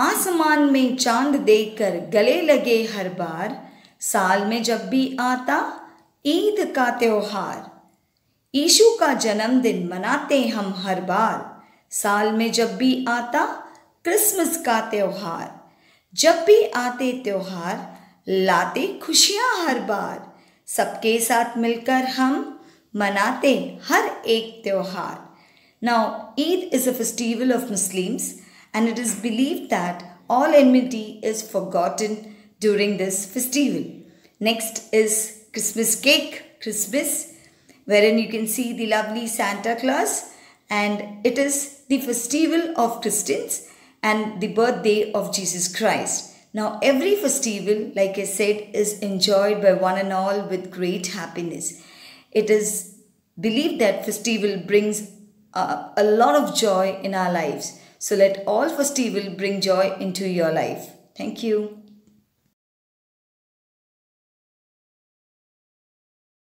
आसमान में चाँद देखकर गले लगे हर बार। साल में जब भी आता ईद का त्योहार। यीशु का जन्मदिन मनाते हम हर बार। साल में जब भी आता क्रिसमस का त्योहार। जब भी आते त्योहार लाते खुशियाँ हर बार। सबके साथ मिलकर हम मनाते हर एक त्योहार। Now, Eid is a festival of Muslims. And it is believed that all enmity is forgotten during this festival. Next is Christmas cake, Christmas, wherein you can see the lovely Santa Claus and it is the festival of Christians and the birthday of Jesus Christ. Now, every festival, like I said, is enjoyed by one and all with great happiness. It is believed that festival brings uh, a lot of joy in our lives. So let all festival bring joy into your life. Thank you.